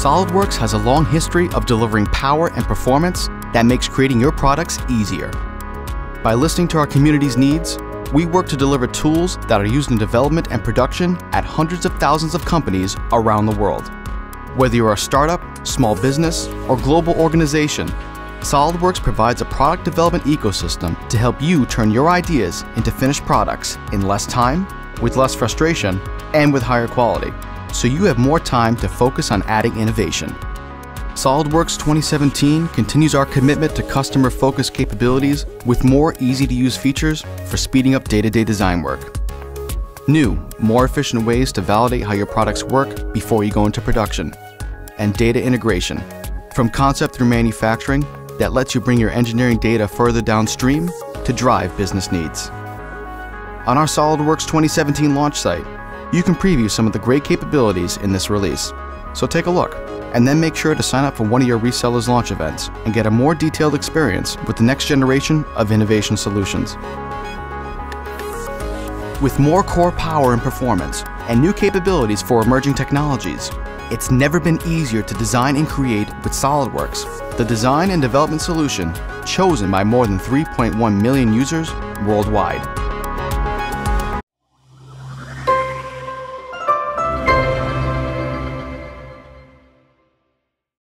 SOLIDWORKS has a long history of delivering power and performance that makes creating your products easier. By listening to our community's needs, we work to deliver tools that are used in development and production at hundreds of thousands of companies around the world. Whether you're a startup, small business, or global organization, SOLIDWORKS provides a product development ecosystem to help you turn your ideas into finished products in less time, with less frustration, and with higher quality, so you have more time to focus on adding innovation. SOLIDWORKS 2017 continues our commitment to customer-focused capabilities with more easy-to-use features for speeding up day-to-day design work. New, more efficient ways to validate how your products work before you go into production. And data integration, from concept through manufacturing, that lets you bring your engineering data further downstream to drive business needs. On our SOLIDWORKS 2017 launch site, you can preview some of the great capabilities in this release. So take a look and then make sure to sign up for one of your resellers' launch events and get a more detailed experience with the next generation of innovation solutions. With more core power and performance and new capabilities for emerging technologies, it's never been easier to design and create with SOLIDWORKS, the design and development solution chosen by more than 3.1 million users worldwide.